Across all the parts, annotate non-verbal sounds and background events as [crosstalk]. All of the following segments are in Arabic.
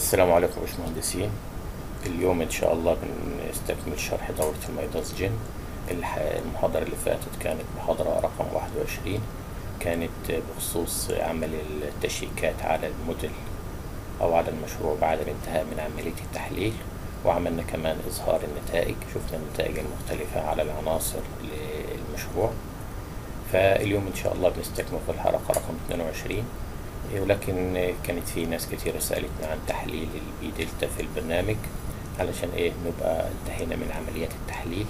السلام عليكم باشمهندسين. اليوم إن شاء الله بنستكمل شرح دورة الح- المحاضرة اللي فاتت كانت محاضرة رقم واحد وعشرين. كانت بخصوص عمل التشيكات على الموديل أو على المشروع بعد الانتهاء من عملية التحليل. وعملنا كمان إظهار النتائج. شفنا النتائج المختلفة على العناصر للمشروع. فاليوم إن شاء الله بنستكمل في الحلقة رقم 22 ولكن كانت في ناس كتيرة سألتنا عن تحليل ال P-Delta في البرنامج علشان إيه نبقى انتهينا من عمليات التحليل.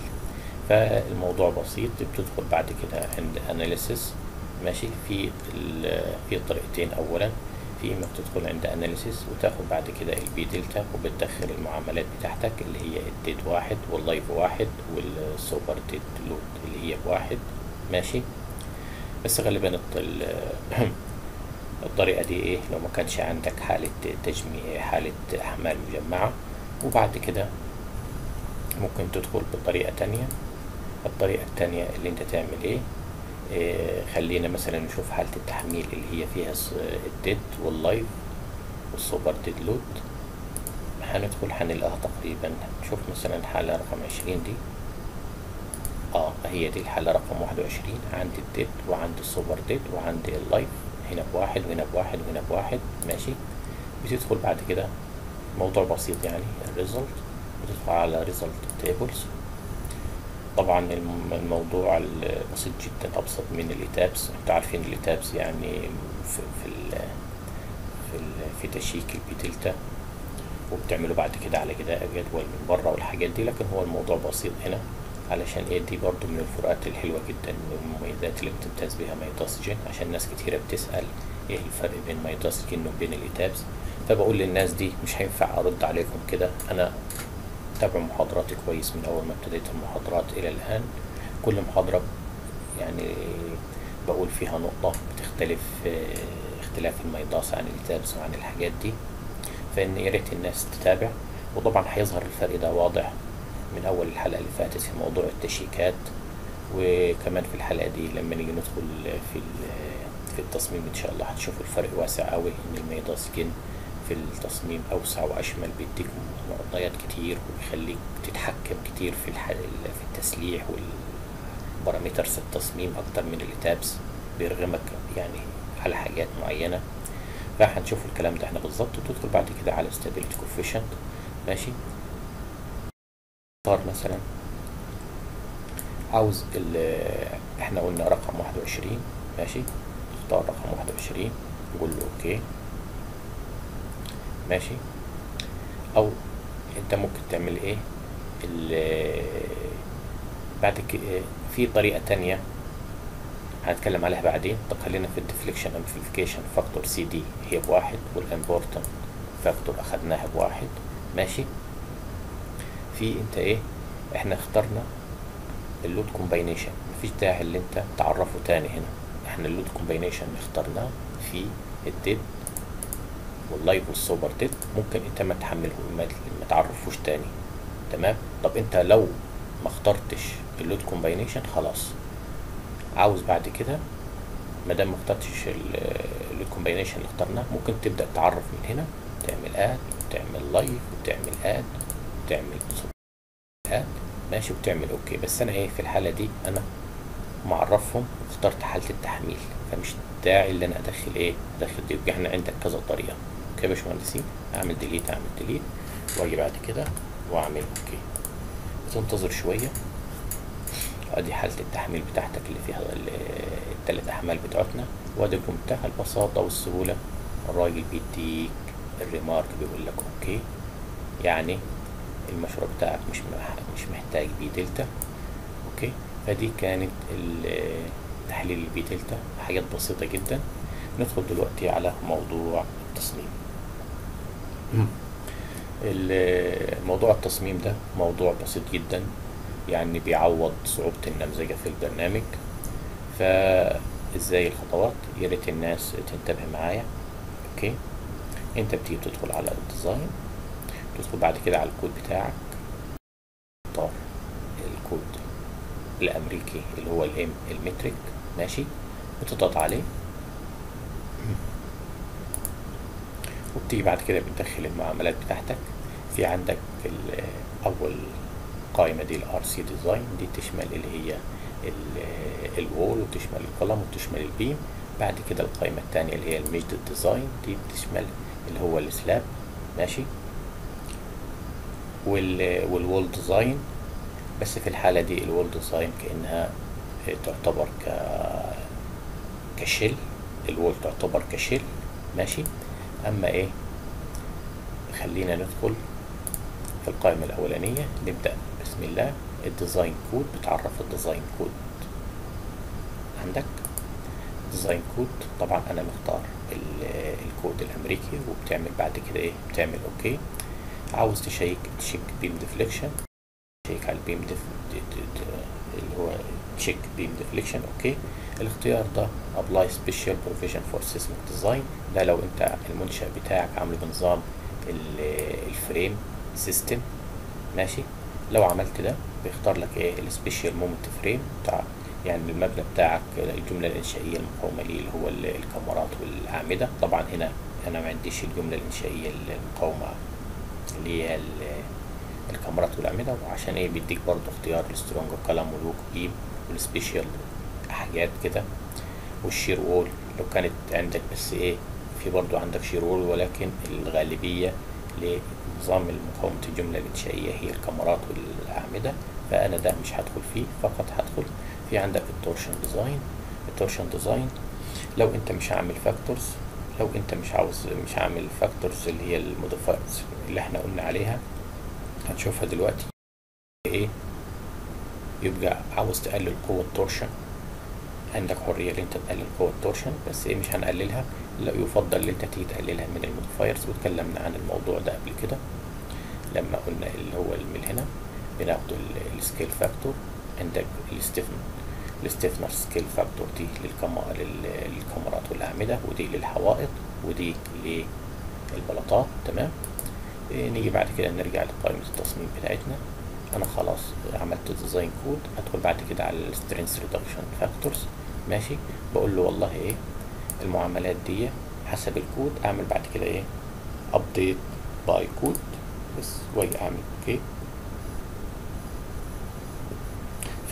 فالموضوع بسيط بتدخل بعد كده عند analysis ماشي؟ في في طريقتين اولا في إنك تدخل عند analysis وتاخد بعد كده ال P-Delta وبتدخل المعاملات بتاعتك اللي هي ال dead واحد وال live واحد وال super dead load اللي هي بواحد ماشي؟ بس غالبا [clears throat] الطريقة دي إيه؟ لو ما كانش عندك حالة تجميع حالة أحمال مجمعة وبعد كده ممكن تدخل بطريقة تانية. الطريقة التانية اللي أنت تعمل إيه, إيه خلينا مثلا نشوف حالة التحميل اللي هي فيها ال dead وال live وال super dead load. هندخل هنلاقيها تقريبا نشوف مثلا حالة رقم عشرين دي. آه هي دي الحالة رقم واحد وعشرين. عندي ال dead وعندي ال super dead وعندي ال live. هنا بواحد وهنا بواحد وهنا بواحد ماشي؟ بتدخل بعد كده موضوع بسيط يعني ال result بتدخل على result tables طبعا الم- الموضوع ال- بسيط جدا أبسط من ال ETABS أنتوا عارفين ال ETABS يعني في في ال في, ال في check ال P-Delta وبتعملوا بعد كده على كده جدول من بره والحاجات دي. لكن هو الموضوع بسيط هنا. علشان إيه دي برضو من الفروقات الحلوة جدا من المميزات اللي بتمتاز بها midas Gen عشان ناس كتيرة بتسأل إيه الفرق بين midas Gen وبين ال ETABS فبقول للناس دي مش هينفع أرد عليكم كده. أنا تابعوا محاضراتي كويس من أول ما ابتديت المحاضرات إلى الآن. كل محاضرة يعني بقول فيها نقطة بتختلف آه، اختلاف ال midas عن ال ETABS وعن الحاجات دي. فإن يا ريت الناس تتابع. وطبعا هيظهر الفرق ده واضح من أول الحلقة اللي فاتت في موضوع التشيكات وكمان في الحلقة دي لما نيجي ندخل في في التصميم إن شاء الله هتشوفوا الفرق واسع قوي إن ال midas Gen في التصميم أوسع وأشمل بيديك معطيات كتير وبيخليك تتحكم كتير في. في التسليح وال parameters التصميم أكتر من ال ETABS بيرغمك يعني على حاجات معينة فهنشوف الكلام ده إحنا بالظبط وتدخل بعد كده على stability coefficient ماشي اختار مثلا. عاوز ال إحنا قلنا رقم واحد وعشرين ماشي؟ اختار رقم واحد وعشرين نقول له أوكي. ماشي؟ أو أنت ممكن تعمل إيه؟ ال- بعد في طريقة تانية هنتكلم عليها بعدين. طب خلينا في ال deflection amplification factor Cd هي بواحد وال importance factor اخدناها بواحد. ماشي؟ في انت إيه إحنا اخترنا ال load combination مفيش داعي اللي انت تعرفه تاني هنا. إحنا ال load combination اخترناه في ال dead وال live وال super dead ممكن انت ما تحمله ما تعرفوش تاني. تمام؟ طب انت لو ما اخترتش ال load combination خلاص. عاوز بعد كده ما دام ما اخترتش ال load combination اللي اخترناه ممكن تبدأ تعرف من هنا تعمل add وتعمل live وتعمل add وتعمل add ماشي وتعمل OK. بس أنا إيه في الحالة دي أنا معرفهم واخترت حالة التحميل. فمش داعي اللي أنا أدخل إيه أدخل دي. إحنا عندك كذا طريقة. OK يا باشمهندسين؟ أعمل delete أعمل delete وأجي بعد كده وأعمل OK. تنتظر شوية. أدي حالة التحميل بتاعتك اللي فيها ال- التلات أحمال بتوعتنا وأدي بمنتهى البساطة والسهولة. الراجل بيديك ال remark بيقول لك OK. يعني المشروع بتاعك مش مش محتاج P-Delta OK؟ فدي كانت تحليل ال P-Delta حاجات بسيطة جدا. ندخل دلوقتي على موضوع التصميم. ال- موضوع التصميم ده موضوع بسيط جدا يعني بيعوض صعوبة النمذجة في البرنامج. فإزاي الخطوات؟ يا ريت الناس تنتبه معايا أوكي؟ أنت بتيجي تدخل على ال design تدخل بعد كده على الكود بتاعك. تختار الكود الأمريكي اللي هو الام المترك ماشي؟ وتضغط عليه. وبتيجي بعد كده بتدخل المعاملات بتاعتك. في عندك أول قائمة دي ال RC design دي تشمل اللي هي ال- ال wall وتشمل ال column وتشمل ال beam بعد كده القائمة التانية اللي هي ال meshed design دي بتشمل اللي هو ال slab ماشي؟ وال wall design بس في الحالة دي ال wall design كأنها تعتبر ك ك shell ال wall تعتبر ك shell ماشي. أما إيه؟ خلينا ندخل في القائمة الأولانية. نبدأ. بسم الله. ال design code بتعرف ال design code عندك؟ design code طبعا أنا مختار ال- الكود الأمريكي وبتعمل بعد كده إيه؟ بتعمل okay عاوز check check beam deflection check على ال beam def اللي هو check beam deflection okay. الاختيار ده apply special provision for seismic design ده لو أنت المنشأ بتاعك عامله بنظام ال- frame system ماشي؟ لو عملت ده بيختار لك إيه؟ ال special moment frame بتاع يعني المبنى بتاعك الجملة الإنشائية المقاومة ليه اللي هو ال- الكاميرات والأعمدة. طبعا هنا أنا ما عنديش الجملة الإنشائية المقاومة اللي هي ال- الكاميرات والأعمدة وعشان إيه بيديك برضه اختيار ال strong column وال weak beam وال special حاجات كده. وال shear wall لو كانت عندك بس إيه في برضه عندك shear wall ولكن الغالبية لنظام مقاومة الجملة الإنشائية هي الكاميرات والأعمدة فأنا ده مش هدخل فيه فقط هدخل. في عندك ال torsion design. ال torsion design لو انت مش عامل factors لو انت مش عاوز مش عامل factors اللي هي ال modifiers اللي إحنا قلنا عليها هنشوفها دلوقتي. إيه؟ يبقى عاوز تقلل قوة torsion عندك حرية ان انت تقلل قوة torsion بس إيه مش هنقللها. لا يفضل ان انت تيجي تقللها من ال modifiers واتكلمنا عن الموضوع ده قبل كده لما قلنا اللي هو من هنا بناخد ال scale factor عندك ال stiffen ال stiffness scale factor دي للكاميرات. والأعمدة ودي للحوائط ودي للبلاطات تمام؟ إيه، نيجي بعد كده نرجع لقائمة التصميم بتاعتنا. أنا خلاص عملت design code أدخل بعد كده على ال strength reduction factors ماشي؟ بقول له والله إيه المعاملات دي حسب الكود أعمل بعد كده إيه؟ update by code بس واجي أعمل okay؟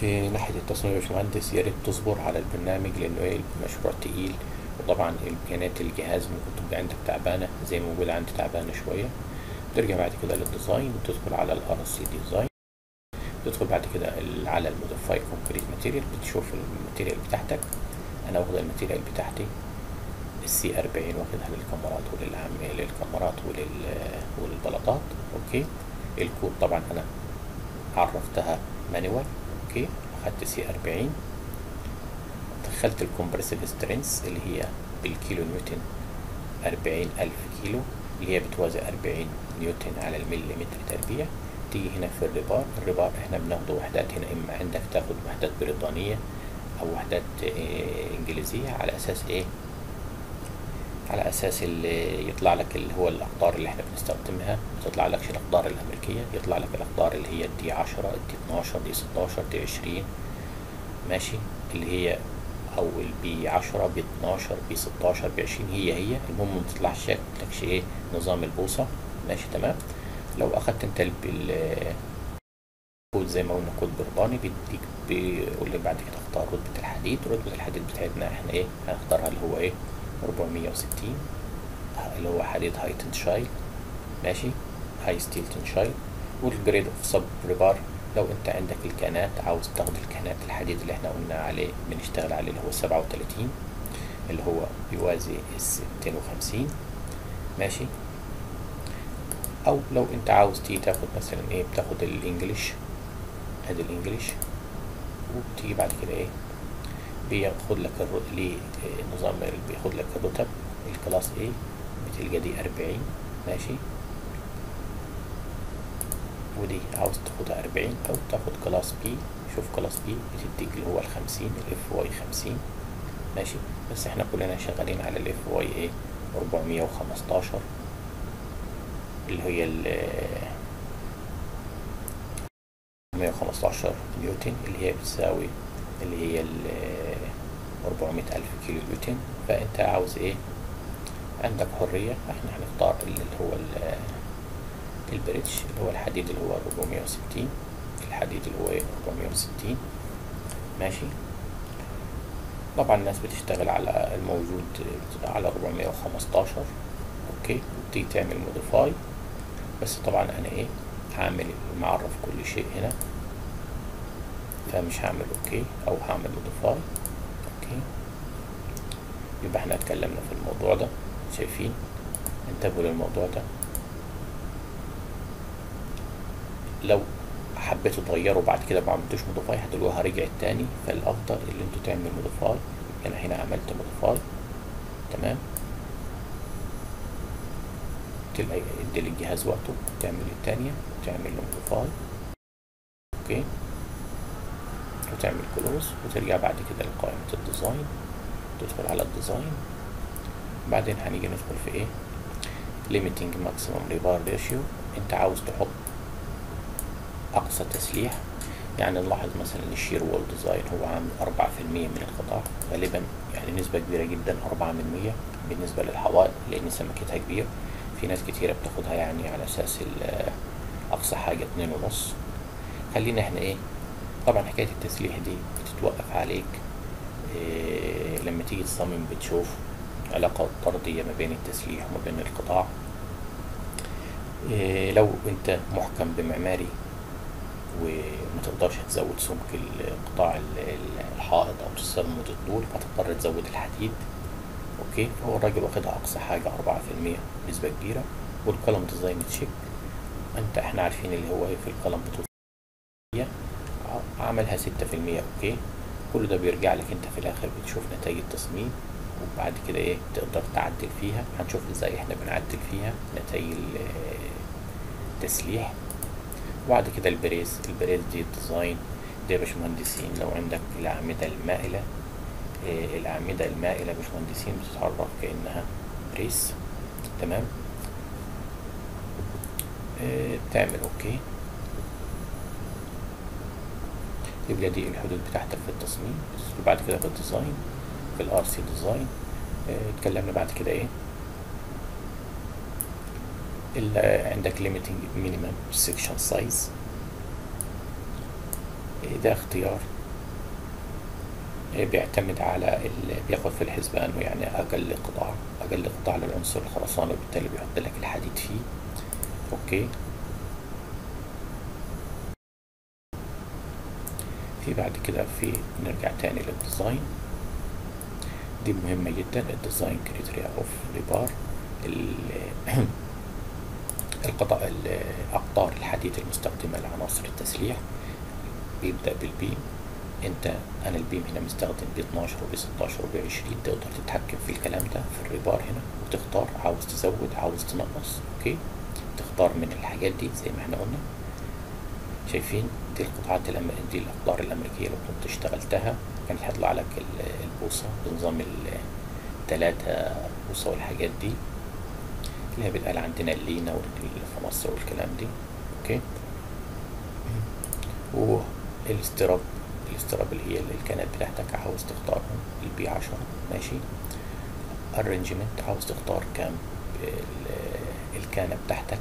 في ناحية التصميم يا باشمهندس يا ريت تصبر على البرنامج لأنه إيه مشروع تقيل. وطبعا إمكانيات الجهاز ممكن تبقى عندك تعبانة زي ما موجودة عندي تعبانة شوية. ترجع بعد كده لل design وتدخل على ال RC design تدخل بعد كده على ال modify concrete material بتشوف ال material بتاعتك. أنا واخد ال material بتاعتي. ال C 40 واخدها للكاميرات وللعم للكاميرات ولل والبلاطات. okay. ال code طبعا أنا عرفتها manual okay. أخدت C 40 دخلت ال compressive strength اللي هي بالكيلو نيوتن 40000 كيلو اللي هي بتوازي 40 نيوتن على المليمتر تربيع. تيجي هنا في ال rebar ال rebar إحنا بناخده وحدات هنا إما عندك تاخد وحدات بريطانية أو وحدات آه إنجليزية على أساس إيه؟ على أساس اللي يطلع لك اللي هو الأقدار اللي إحنا بنستخدمها. ما تطلع لكش الأقدار الأمريكية يطلع لك الأقدار اللي هي ال D 10 ال D 12 D 16 D 20 ماشي؟ اللي هي أو ال B 10 B 12 B 16 B 20 هي هي. المهم ما تطلعش لكش إيه نظام البوصة. ماشي تمام. لو أخدت أنت ال- ال- كود زي ما قلنا كود برباني بيديك بيقول لك بعد كده اختار رتبة الحديد. رتبة الحديد بتاعتنا إحنا إيه هنختارها اللي هو إيه 460 اللي هو حديد high tensile ماشي high steel tensile وال grade of sub rebar لو انت عندك الكانات عاوز تاخد الكانات الحديد اللي إحنا قلنا عليه بنشتغل عليه اللي هو 37 اللي هو يوازي S 250 ماشي؟ أو لو انت عاوز تيجي تاخد مثلا إيه بتاخد ال English. ادي ال English. وبتيجي بعد كده إيه بياخد لك الر... ليه نظام بياخد لك الرتب ال class A بتلقى D 40 ماشي؟ ودي عاوز تاخدها 40 أو تاخد class B. شوف class B بتديك اللي هو ال 50 ال Fy 50 ماشي؟ بس إحنا كلنا شغالين على ال Fy إيه 415 اللي هي ال 115 نيوتن اللي هي بتساوي اللي هي ال 400 ألف كيلو نيوتن. فأنت عاوز إيه؟ عندك حرية. إحنا هنختار اللي هو ال- البريتش اللي هو الحديد اللي هو 460 الحديد اللي هو إيه؟ 460 ماشي. طبعا الناس بتشتغل على الموجود على 415 okay. وبتيجي تعمل modify بس طبعا أنا إيه؟ هعمل معرف كل شيء هنا. فمش هعمل okay أو هعمل modify okay. يبقى إحنا اتكلمنا في الموضوع ده. شايفين؟ انتبهوا للموضوع ده. لو حبيتوا تغيروا بعد كده ما عملتوش modify هتلاقوها رجعت تاني فالأفضل اللي أنتوا تعملوا modify أنا هنا عملت modify تمام؟ تلاقي ادي للجهاز وقته تعمل التانية تعمل له modify okay؟ وتعمل close وترجع بعد كده لقائمة ال design تدخل على ال design بعدين هنيجي ندخل في إيه؟ limiting maximum rebar ratio. أنت عاوز تحط أقصى تسليح. يعني نلاحظ مثلا ال shear wall design هو عامل أربعة في المية من القطاع غالبا يعني نسبة كبيرة جدا أربعة من مية بالنسبة للحوائط لأن سمكتها كبير. في ناس كتيرة بتاخدها يعني على أساس أقصى حاجة اتنين ونص. خلينا إحنا إيه طبعا حكاية التسليح دي بتتوقف عليك إيه لما تيجي تصمم بتشوف علاقة طردية ما بين التسليح وما بين القطاع. إيه لو أنت محكم بمعماري وما تقدرش تزود سمك ال- الحائط أو سمك الطول فتضطر تزود الحديد. okay؟ هو الراجل واخدها أقصى حاجة أربعة في المية نسبة كبيرة. وال column design check أنت إحنا عارفين اللي هو إيه في ال column بتوصل عملها ستة في المية okay؟ كل ده بيرجع لك أنت في الآخر بتشوف نتائج التصميم وبعد كده إيه تقدر تعدل فيها. هنشوف إزاي إحنا بنعدل فيها نتائج ال- التسليح. وبعد كده ال brace ال brace دي ال design دي يا باشمهندسين لو عندك الأعمدة المائلة إيه، الأعمدة المائلة باشمهندسين بتتعرف كأنها brace تمام؟ إيه، تعمل okay. يبقى دي الحدود بتاعتك في التصميم وبعد كده في ال design في ال RC design. اتكلمنا بعد كده إيه؟ ال- عندك limiting minimum section size. ده اختيار. بيعتمد على. بياخد في الحسبة إنه يعني أقل قطاع أقل قطاع للعنصر الخرساني وبالتالي بيحط لك الحديد فيه. okay؟ في بعد كده في نرجع تاني لل design دي مهمة جدا ال design criteria of rebar القطع الأقطار الحديد المستخدمة لعناصر التسليح. بيبدأ بال beam. أنت أنا ال beam هنا مستخدم ب 12 وب 16 وب 20 تقدر تتحكم في الكلام ده في ال rebar هنا وتختار عاوز تزود عاوز تنقص. okay؟ تختار من الحاجات دي زي ما إحنا قلنا. شايفين؟ دي القطعات الأم... دي الأقطار الأمريكية لو كنت اشتغلتها. كانت هيطلع لك ال- البوصة بنظام التلاتة بوصة والحاجات دي. اللي هي بيتقال عندنا اللينة واللي في مصر والكلام دي okay؟ وال stirrup ال stirrup اللي هي الكانات بتاعتك عاوز تختارهم ال B عشرة ماشي؟ ال arrangement عاوز تختار كام ال- الكانة بتاعتك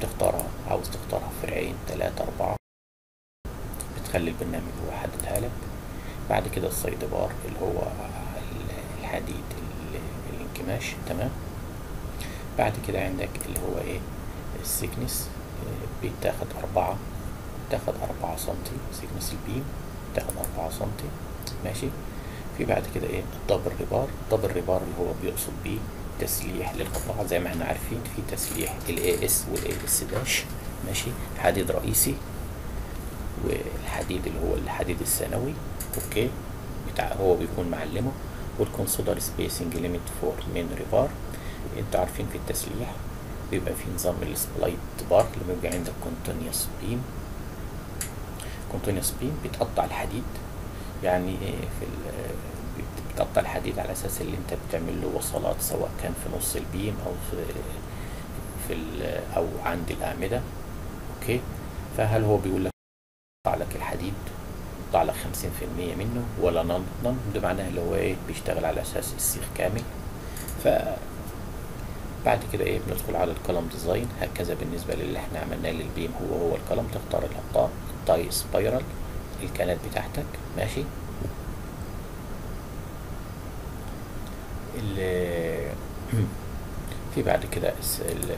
تختارها عاوز تختارها فرعين تلاتة أربعة بتخلي البرنامج هو يحددها لك بعد كده ال side bar اللي هو ال- الحديد ال- الانكماش تمام؟ بعد كده عندك اللي هو إيه؟ ال thickness بيتاخد أربعة تاخد أربعة سنتي thickness ال beam تاخد أربعة سنتي ماشي؟ في بعد كده إيه؟ ال double rebar ال double rebar اللي هو بيقصد بيه تسليح للقطاع زي ما إحنا عارفين في تسليح ال As وال As dash ماشي؟ حديد رئيسي والحديد اللي هو الحديد الثانوي okay؟ بتاع هو بيكون معلمه وال consider splicing limit for main rebar أنتوا عارفين في التسليح بيبقى في نظام ال splice bar لما يبقى عندك continuous beam. continuous beam بتقطع الحديد. يعني إيه في بتقطع الحديد على أساس اللي انت بتعمل له وصلات سواء كان في نص البيم أو في في أو عند الأعمدة. okay؟ فهل هو بيقول لك يقطع لك الحديد يقطع لك 50% منه ولا none ده معناه اللي هو إيه بيشتغل على أساس السيخ كامل. ف بعد كده إيه بندخل على ال column design هكذا بالنسبة للي إحنا عملناه لل beam هو هو ال column تختار الاقطار ال tie spiral الكانات بتاعتك ماشي؟ ال- [clears throat] في بعد كده الس- ال-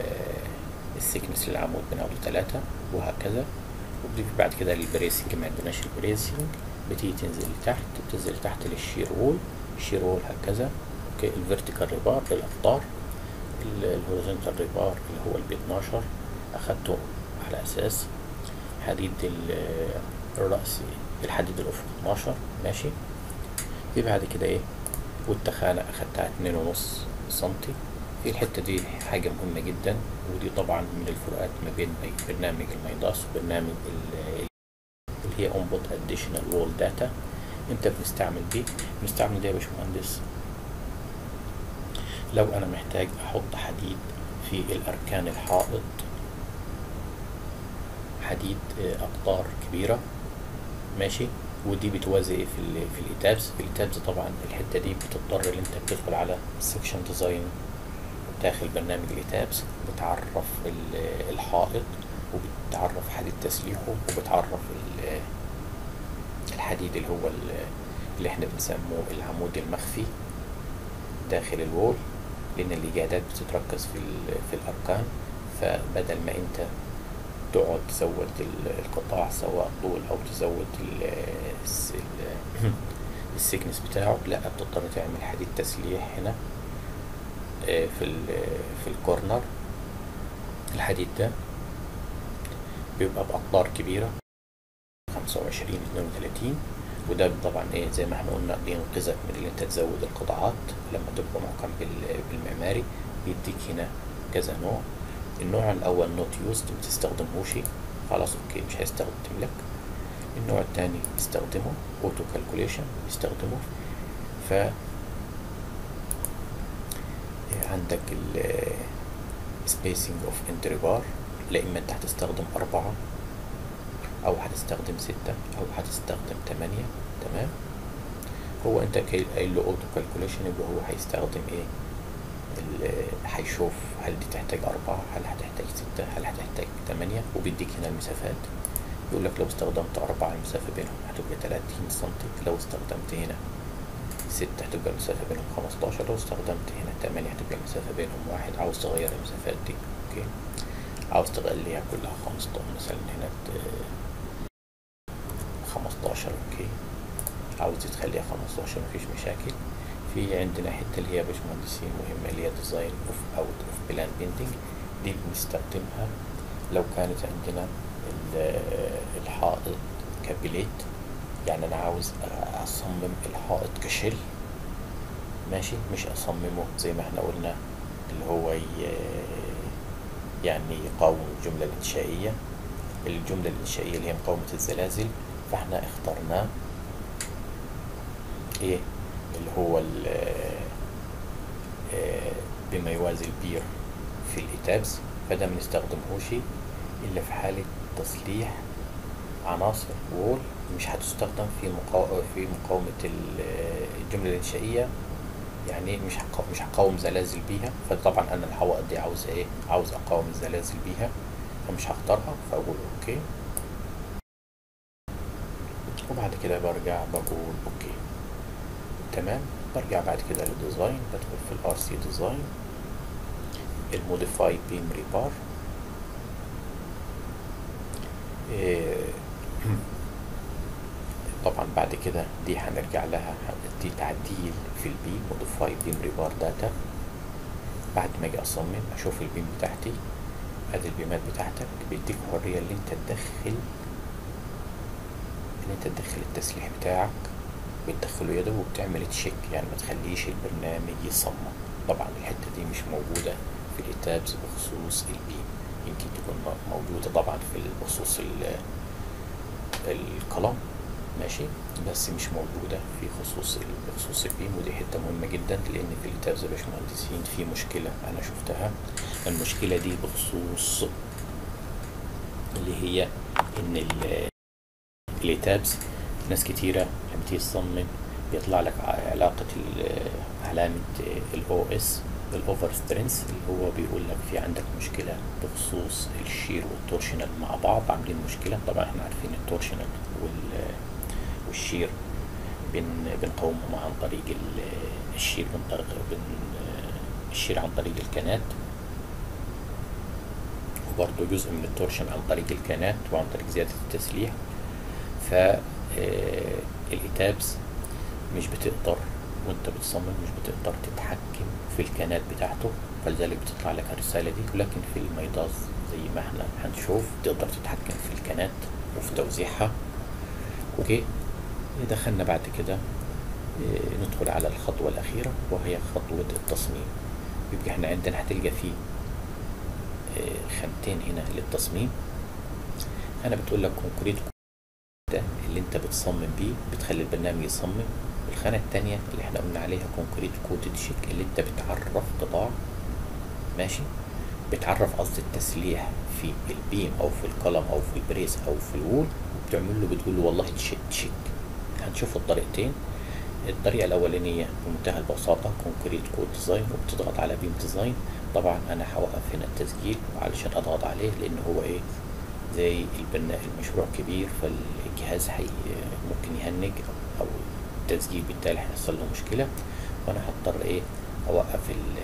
ال thickness للعمود بناخده ثلاثة وهكذا. وبضيف بعد كده لل bracing ما عندناش ال bracing. بتيجي تنزل لتحت تنزل تحت لل shear wall ال shear wall هكذا. okay ال vertical rebar للاقطار ال horizontal rebar اللي هو ال B 12 أخدته على أساس حديد ال- الرأسي الحديد الافق 12 ماشي؟ في بعد كده إيه؟ والتخانة أخدتها اتنين ونص سنتي. في الحتة دي حاجة مهمة جدا ودي طبعا من الفروقات ما بين برنامج الميداس وبرنامج ال- اللي هي input additional wall data أنت بنستعمل دي بنستعمل دي يا باشمهندس لو أنا محتاج أحط حديد في الأركان الحائط حديد آه، أقطار كبيرة ماشي؟ ودي بتوازي في ال في ال ETABS. في ال ETABS طبعا الحتة دي بتضطر إن أنت بتدخل على ال section design داخل برنامج ال ETABS بتعرف ال- الحائط وبتعرف حديد تسليحه وبتعرف ال- الحديد اللي هو ال- اللي إحنا بنسموه العمود المخفي داخل ال wall. لأن الإجهادات بتتركز في في الأركان. فبدل ما أنت تقعد تزود ال- القطاع سواء طول أو تزود ال- الس- ال- السكنس بتاعه لا بتضطر تعمل حديد تسليح هنا آه، في في الكورنر. الحديد ده بيبقى بأقطار كبيرة خمسة وعشرين اتنين وتلاتين. وده طبعا إيه زي ما إحنا قلنا بينقذك من ان أنت تزود القطاعات لما تبقى محكم بال- بالمعماري. بيديك هنا كذا نوع. النوع الأول not used ما تستخدمهوش خلاص okay مش هيستخدم لك. النوع الثاني يستخدمه auto calculation يستخدمه ف عندك ال spacing of end rebar. لا إما أنت هتستخدم أربعة. أو هتستخدم ستة أو هتستخدم تمانية تمام؟ هو أنت قايل له auto calculation يبقى هو هيستخدم إيه؟ هيشوف هل دي تحتاج أربعة هل هتحتاج ستة هل هتحتاج تمانية؟ وبيديك هنا المسافات. يقول لك لو استخدمت أربعة المسافة بينهم هتبقى تلاتين سنتي لو استخدمت هنا ستة هتبقى المسافة بينهم خمستاشر لو استخدمت هنا تمانية هتبقى المسافة بينهم واحد. عاوز تغير المسافات دي؟ okay. عاوز تخليها كلها خمستاشر مثلا هنا خمستاشر okay عاوز تخليها خمستاشر مفيش مشاكل. في عندنا حتة اللي هي باشمهندسين مهمة اللي هي design of out of plane bending دي بنستخدمها. لو كانت عندنا ال- الحائط ك plate يعني أنا عاوز أصمم الحائط ك shell ماشي؟ مش أصممه زي ما إحنا قلنا اللي هو يعني يقاوم الجملة الإنشائية. الجملة الإنشائية اللي هي مقاومة الزلازل فإحنا اخترناه. إيه؟ اللي هو آه، بما يوازي البير في الإتابس فده ما نستخدمهوش إلا في حالة تصليح عناصر وول مش هتستخدم في. في مقاومة ال- الجملة الإنشائية يعني مش هقا... مش هقاوم زلازل بيها. فطبعا أنا الحوائط دي عاوز إيه؟ عاوز أقاوم الزلازل بيها فمش هختارها فأقول okay. وبعد كده برجع بقول okay. تمام. برجع بعد كده لل design بدخل في ال RC design ال modify beam rebar طبعا بعد كده دي هنرجع لها دي تعديل في ال beam modify beam rebar data بعد ما أجي أصمم أشوف ال beam بتاعتي. ادي ال beam ات بتاعتك بيديك حرية إن أنت تدخل إن أنت تدخل التسليح بتاعك. بتدخله يدوي وبتعمل check يعني ما تخليش البرنامج يصمم. طبعا الحتة دي مش موجودة في ال ETABS بخصوص ال beam يمكن تكون م- موجودة طبعا في بخصوص ال- ال column. ماشي؟ بس مش موجودة في خصوص بخصوص ال beam ودي حتة مهمة جدا لأن في ال ETABS يا باشمهندسين في مشكلة أنا شفتها. المشكلة دي بخصوص اللي هي إن ال- ال ETABS ناس كتيرة لما تيجي تصمم بيطلع لك علاقة علامة ال OS ال over strength اللي هو بيقول لك في عندك مشكلة بخصوص ال shear وال torsional مع بعض عاملين مشكلة. طبعا إحنا عارفين ال torsional وال وال shear بن بنقاومهم عن طريق ال- ال shear من طريق بن ال shear عن طريق الكنات. وبرضه جزء من ال torsion عن طريق الكنات وعن طريق زيادة التسليح. ف ال ETABS مش بتقدر وأنت بتصمم مش بتقدر تتحكم في الكنات بتاعته فلذلك بتطلع لك الرسالة دي. ولكن في الميداس زي ما إحنا هنشوف تقدر تتحكم في الكنات وفي توزيعها. okay؟ دخلنا بعد كده آه، ندخل على الخطوة الأخيرة وهي خطوة التصميم. يبقى إحنا عندنا هتلقى فيه آه، خانتين هنا للتصميم. أنا بتقول لك concrete انت بتصمم بيه بتخلي البرنامج يصمم. الخانة التانية اللي إحنا قلنا عليها concrete code check اللي انت بتعرف قطاع ماشي؟ بتعرف قصد التسليح في ال beam أو في ال column أو في ال brace أو في ال wall وبتعمل له بتقول له والله check check هنشوف الطريقتين. الطريقة الأولانية بمنتهى البساطة concrete code design وبتضغط على beam design طبعا أنا هوقف هنا التسجيل علشان أضغط عليه لأن هو إيه؟ زي البناء المشروع كبير فالجهاز حي ممكن ي hang أو التسجيل بالتالي هيحصل له مشكلة. وأنا هضطر أوقف ال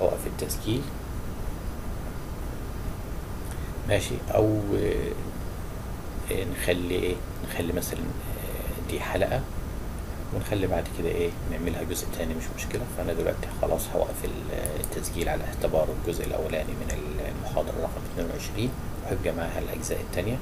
أوقف التسجيل. ماشي. أو آه، نخلي إيه؟ نخلي مثلا آه، دي حلقة ونخلي بعد كده إيه؟ نعملها جزء تاني مش مشكلة. فأنا دلوقتي خلاص هوقف ال- التسجيل على اعتباره الجزء الأولاني من المحاضرة رقم 22 وهيبقى معاها الاجزاء التانية.